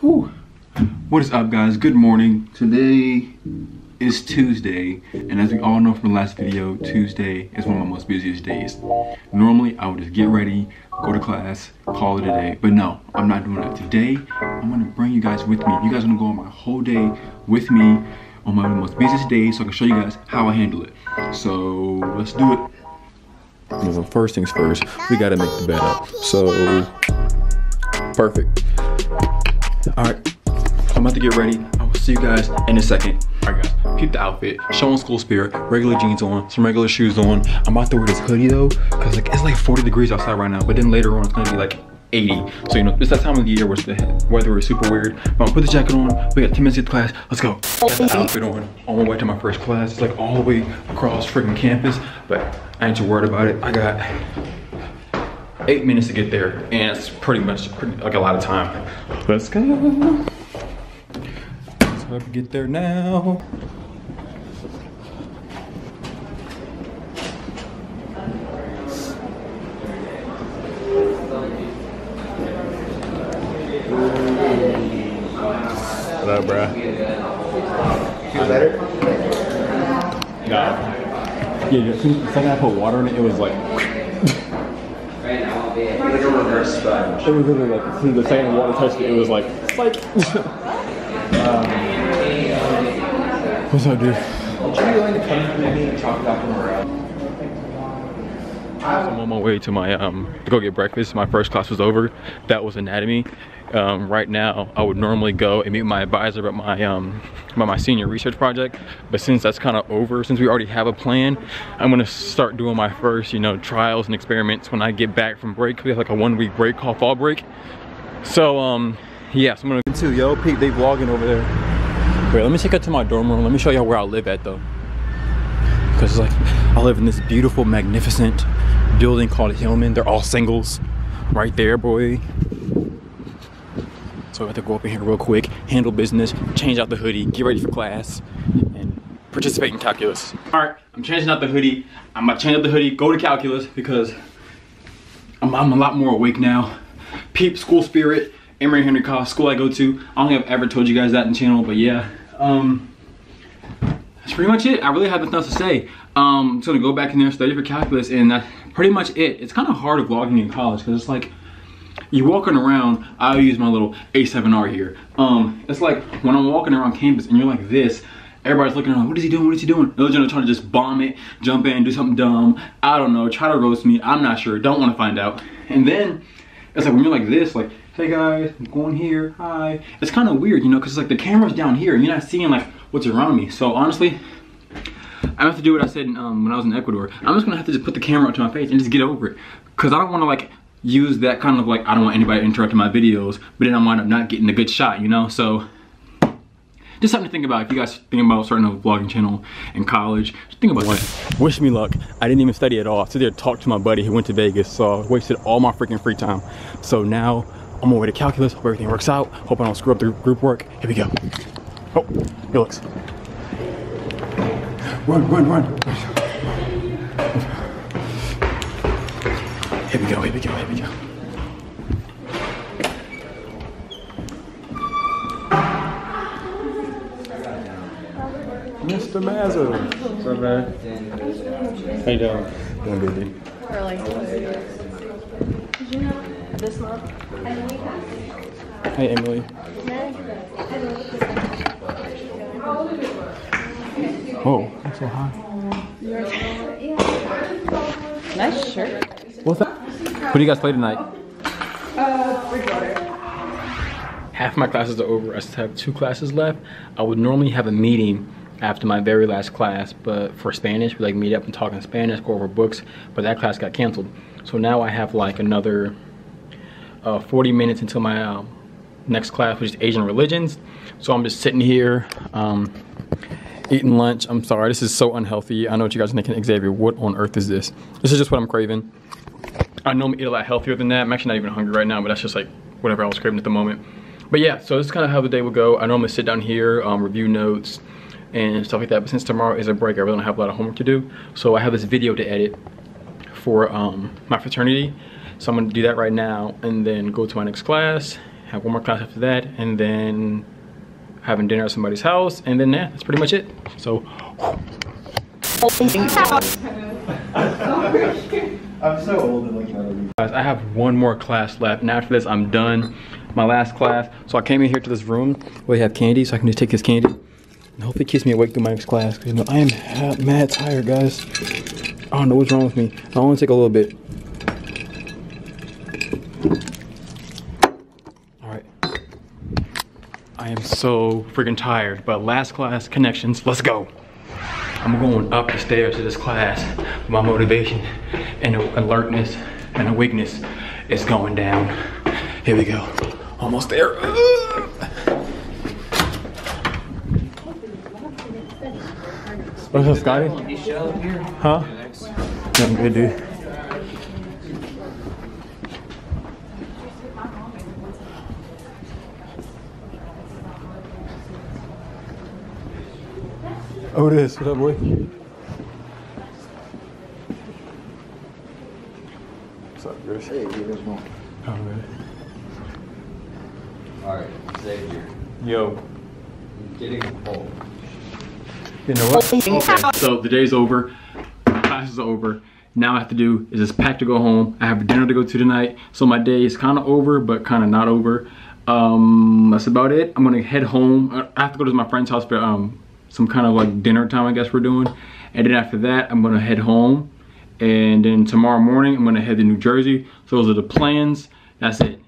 Whew. What is up guys? Good morning. Today is Tuesday and as we all know from the last video, Tuesday is one of my most busiest days. Normally I would just get ready, go to class, call it a day. But no, I'm not doing that. Today, I'm gonna bring you guys with me. You guys are gonna go on my whole day with me on my most busiest day so I can show you guys how I handle it. So let's do it. First things first, we gotta make the bed up. So, perfect. All right, I'm about to get ready. I will see you guys in a second. All right, guys, keep the outfit, showing school spirit, regular jeans on, some regular shoes on. I'm about to wear this hoodie though, cause like it's like 40 degrees outside right now, but then later on it's gonna be like 80. So, you know, it's that time of the year where the weather is super weird. But I'm gonna put the jacket on, we got 10 minutes to class, let's go. Got the outfit on, on my way to my first class. It's like all the way across freaking campus, but I ain't too worried about it. I got eight minutes to get there, and it's pretty much pretty, like a lot of time. Let's go. So I can get there now. What up, bruh? Feel better? Nah. Yeah, the second I put water in it, it was like, Like a reverse sponge. it was literally like, as soon as the water touched it, it was like, like. What's up, dude? Would you be willing to come with me and talk about morale? I'm on my way to my um to go get breakfast. My first class was over. That was anatomy. Um, right now, I would normally go and meet my advisor about my um about my senior research project. But since that's kind of over, since we already have a plan, I'm gonna start doing my first you know trials and experiments when I get back from break. We have like a one week break called fall break. So um yeah, so I'm gonna too. Yo, Pete, they vlogging over there. Wait, let me take you to my dorm room. Let me show y'all where I live at though because like I live in this beautiful, magnificent building called Hillman. They're all singles, right there, boy. So I have to go up in here real quick, handle business, change out the hoodie, get ready for class, and participate in calculus. All right, I'm changing out the hoodie. I'm gonna change out the hoodie, go to calculus because I'm, I'm a lot more awake now. Peep school spirit, Emory Henry College, school I go to. I don't think I've ever told you guys that in the channel, but yeah. Um, pretty much it. I really have nothing else to say. Um, I'm just gonna go back in there, study for calculus, and that's pretty much it. It's kind of hard of vlogging in college because it's like you walking around. I'll use my little A7R here. Um, it's like when I'm walking around campus and you're like this. Everybody's looking around, what is he doing? What is he doing? They're gonna try to just bomb it, jump in, do something dumb. I don't know, try to roast me. I'm not sure, don't wanna find out. And then it's like when you're like this, like, hey guys, I'm going here, hi. It's kind of weird, you know, because it's like the camera's down here and you're not seeing like what's around me. So honestly, I have to do what I said um, when I was in Ecuador. I'm just gonna have to just put the camera up to my face and just get over it. Cause I don't wanna like use that kind of like, I don't want anybody interrupting my videos, but then I wind up not getting a good shot, you know? So just something to think about if you guys think about starting a vlogging channel in college. Just think about that. Wish me luck. I didn't even study at all. I sit there talk to my buddy who went to Vegas, so I wasted all my freaking free time. So now I'm on my way to calculus. Hope everything works out. Hope I don't screw up the group work. Here we go. Oh, Felix. Run, run, run. Here we go, here we go, here we go. Mr. Mazzo. What's up, man? How you doing? Doing good, dude. Early. Did you know this month? Hey, Emily. Oh, I'm so high. Nice shirt. What's that? What do you guys play tonight? Uh, Bridgewater. Half my classes are over. I still have two classes left. I would normally have a meeting after my very last class, but for Spanish, we like meet up and talk in Spanish, go over books, but that class got canceled. So now I have like another uh, 40 minutes until my um, next class, which is Asian religions. So I'm just sitting here, um, eating lunch. I'm sorry, this is so unhealthy. I know what you guys are thinking, Xavier, what on earth is this? This is just what I'm craving. I normally eat a lot healthier than that. I'm actually not even hungry right now, but that's just like whatever I was craving at the moment. But yeah, so this is kind of how the day will go. I normally sit down here, um, review notes and stuff like that. But since tomorrow is a break, I really don't have a lot of homework to do. So I have this video to edit for um, my fraternity. So I'm gonna do that right now and then go to my next class have one more class after that, and then having dinner at somebody's house, and then yeah, that's pretty much it. So. I'm so old and these. Guys, I have one more class left, and after this, I'm done. My last class. So I came in here to this room where they have candy, so I can just take this candy and hopefully keeps me awake through my next class. Cause you know I am mad tired, guys. I don't know what's wrong with me. I only take a little bit. All right. I am so freaking tired, but last class connections. Let's go. I'm going up the stairs to this class. My motivation and alertness and awakeness is going down. Here we go. Almost there. What's up, Scotty? Huh? Nothing good, dude. Otis, what up, boy? What's up, Chris? Hey, give us one. Oh, man. Alright, Xavier. Yo. I'm getting cold. You know what? Okay, so the day's over. Class is over. Now I have to do is just pack to go home. I have dinner to go to tonight. So my day is kind of over, but kind of not over. Um, that's about it. I'm gonna head home. I- I have to go to my friend's house for um some kind of like dinner time. I guess we're doing. And then after that, I'm gonna head home. And then tomorrow morning, I'm gonna head to New Jersey. So those are the plans. That's it.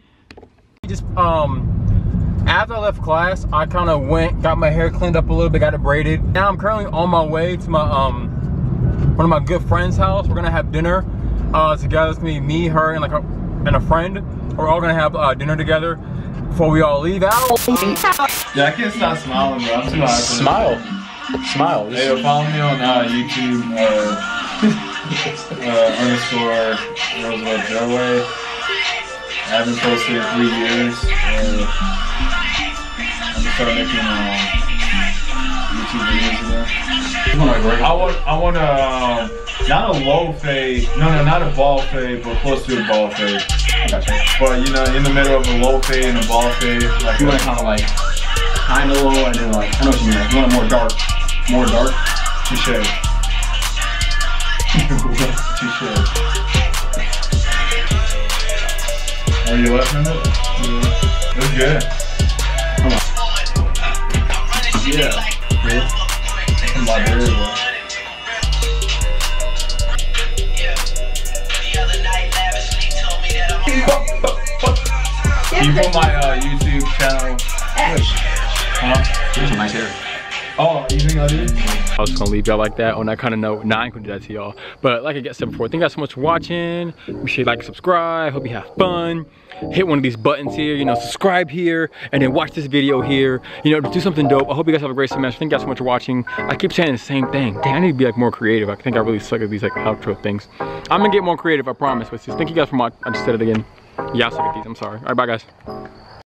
Just um after I left class, I kind of went, got my hair cleaned up a little bit, got it braided. Now I'm currently on my way to my um one of my good friends' house. We're gonna have dinner uh, together. It's gonna be me, her, and like a and a friend. We're all gonna have uh, dinner together before we all leave out. Yeah, I can't stop smiling, bro. I'm too hot. for this. smile. Hey, yo, follow me on uh, YouTube, uh, uh, underscore Roosevelt Joeway. I haven't posted in three years. Uh, I'm gonna start making uh, YouTube videos again. I want, I want a, um, not a low fade, no, no, not a bald fade, but close to a bald fade. But you know, in the middle of a low fade and a bald fade, like You want to kind of like kind of low and then like I know what you mean. Like, you want it more dark, more dark. touche. touche. Are you at it? Yeah. It was good. Yeah. Yeah. From Liberia, bro. You my uh, YouTube channel? Huh? Nice hair. Oh, you think I did? I was gonna leave y'all like that on that kind of note. Nah, I ain't gonna do that to y'all. But like I said before, thank you guys so much for watching. Make sure you like and subscribe. Hope you have fun. Hit one of these buttons here, you know, subscribe here, and then watch this video here. You know, do something dope. I hope you guys have a great semester. Thank you guys so much for watching. I keep saying the same thing. Dang, I need to be like more creative. I think I really suck at these like outro things. I'm gonna get more creative, I promise. But just thank you guys for watching. I just said it again. Y'all suck at these. I'm sorry. All right, bye guys.